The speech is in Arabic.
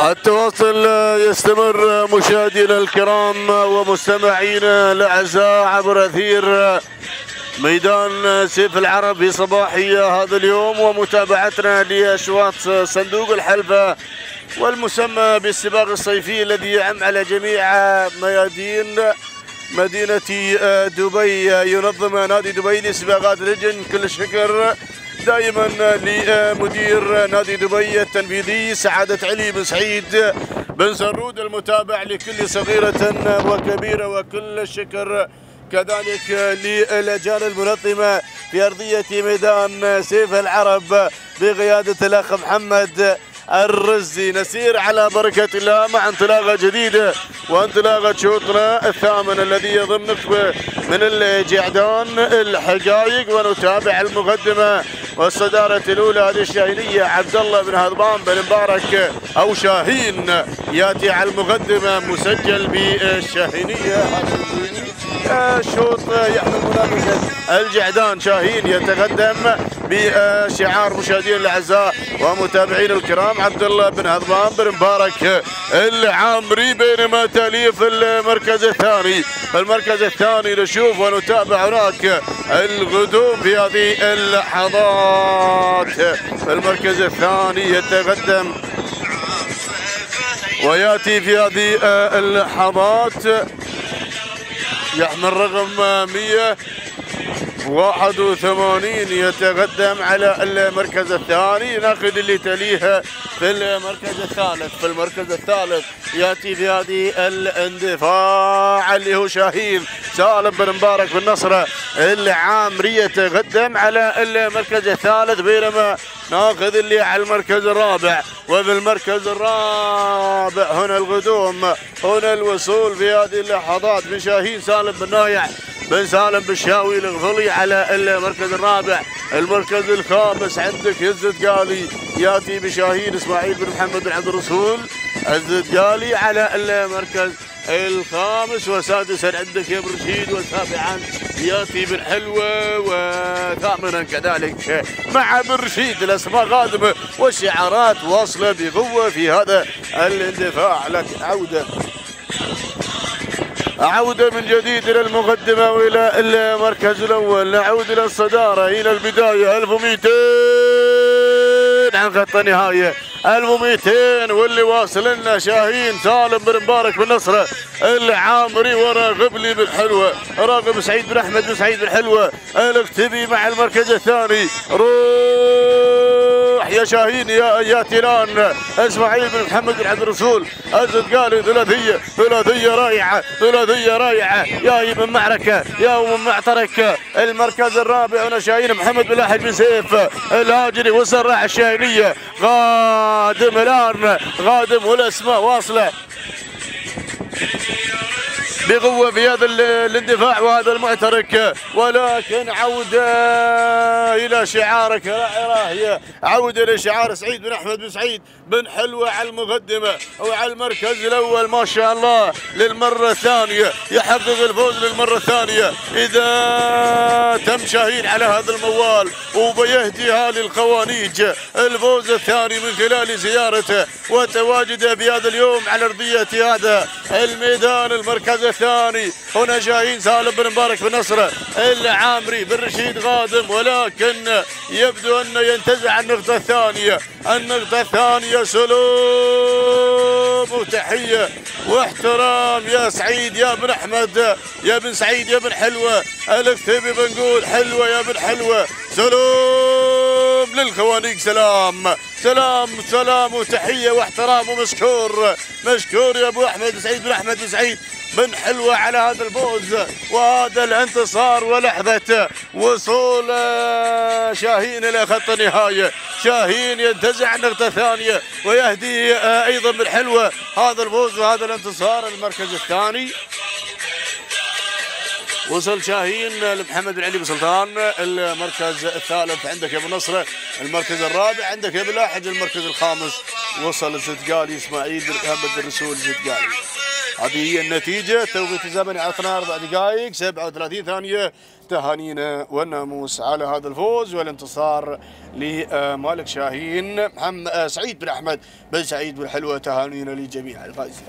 التواصل يستمر مشاهدينا الكرام ومستمعينا الأعزاء عبر أثير ميدان سيف العرب في صباحية هذا اليوم ومتابعتنا لأشواط صندوق الحلبه والمسمى بالسباق الصيفي الذي يعم على جميع ميادين مدينة دبي. ينظم نادي دبي لسباقات لجن كل الشكر دائما لمدير نادي دبي التنفيذي سعادة علي بن سعيد بن سرود المتابع لكل صغيرة وكبيرة وكل الشكر كذلك للجان المنظمة في أرضية ميدان سيف العرب بقيادة الأخ محمد الرزي نسير على بركة الله مع انطلاقة جديدة وانطلاقة شوطنا الثامن الذي يضم نخبة من الجعدان الحقائق ونتابع المقدمة والصدارة الأولى هذه الشاهينية عبد الله بن هضبان بن مبارك أو شاهين. يأتي على المقدمة مسجل بالشاهينية. شوط يحمل منافسة الجعدان. شاهين يتقدم بشعار مشاهدينا الأعزاء ومتابعين الكرام. عبد الله بن هضبان بن مبارك العامري بينما تاليه في المركز الثاني. المركز الثاني نشوف ونتابع هناك الغدوم في هذه اللحظات. المركز الثاني يتقدم ويأتي في هذه اللحظات. يحمل رقم 100 81 يتقدم على المركز الثاني. ناخذ اللي تليه في المركز الثالث. في المركز الثالث يأتي في هذه الاندفاع اللي هو شاهين سالم بن مبارك بن نصره العامري يتقدم على المركز الثالث بينما ناخذ اللي على المركز الرابع وفي المركز الرابع هنا القدوم هنا الوصول في هذه اللحظات من شاهين سالم بن نايع بن سالم بالشاوي الغفلي على المركز الرابع. المركز الخامس عندك يزد قالي ياتي بشاهين إسماعيل بن محمد بن عبد الرسول. عزت قالي على المركز الخامس وسادسا عندك يا رشيد وسابعا ياتي بن حلوة وثامنا كذلك مع بن رشيد الأسماء قادمه والشعارات واصلة بقوة في هذا الاندفاع. لك عودة. عودة من جديد إلى المقدمة وإلى المركز الأول. نعود إلى الصدارة إلى البداية. 1200 عن خط النهاية 1200 واللي واصل لنا شاهين سالم بن مبارك بن نصره العامري ورا غبلي بن حلوة راغب سعيد بن أحمد بن سعيد بن حلوة. الاكتبي مع المركز الثاني. روح! يا شاهين يا يا تيران. إسماعيل بن محمد بن عبد الرسول. أزد قالي ثلاثية ثلاثية رائعة ثلاثية رائعة. يا من معركة يا من معترك المركز الرابع هنا شاهين محمد بن لاحد بن سيف. الهاجري وصل راح الشاهينية. غادم الآن غادم والأسماء واصلة. بقوة في هذا الاندفاع وهذا المعترك. ولكن عودة إلى شعارك. راهية عودة لشعار سعيد بن أحمد بن سعيد بن حلوة على المقدمة وعلى المركز الأول. ما شاء الله. للمرة الثانية. يحقق الفوز للمرة الثانية. إذا تم شاهين على هذا الموال وبيهديها للخوانيج. الفوز الثاني من خلال زيارته وتواجده في هذا اليوم على أرضية هذا الميدان. المركز الثاني. هنا جايين سالم بن مبارك بن نصره. العامري بن رشيد غادم ولكن يبدو انه ينتزع النقطة الثانية. النقطة الثانية سلوم وتحية واحترام يا سعيد يا بن أحمد. يا بن سعيد يا بن حلوة. بنقول حلوة يا بن حلوة. سلوم للخوانيق سلام. سلام سلام وتحية واحترام ومشكور. مشكور يا أبو أحمد سعيد بن أحمد سعيد. بن حلوة على هذا الفوز وهذا الانتصار ولحظة وصول شاهين إلى خط النهاية. شاهين ينتزع النقطة الثانية ويهدي أيضا بن حلوة هذا الفوز وهذا الانتصار. المركز الثاني وصل شاهين لمحمد بن علي بن سلطان المركز الثالث عندك يا أبو نصره المركز الرابع عندك يا أبو لاحج المركز الخامس وصل الزدقالي إسماعيل بن محمد بن رسول الزدقالي هذه هي النتيجة. توقيت الزمني عطنا أربع دقائق. 37 ثانية. تهانينا والناموس على هذا الفوز والانتصار لمالك شاهين. محمد سعيد بن أحمد بن سعيد بن حلوة. تهانينا لجميع الفائزين.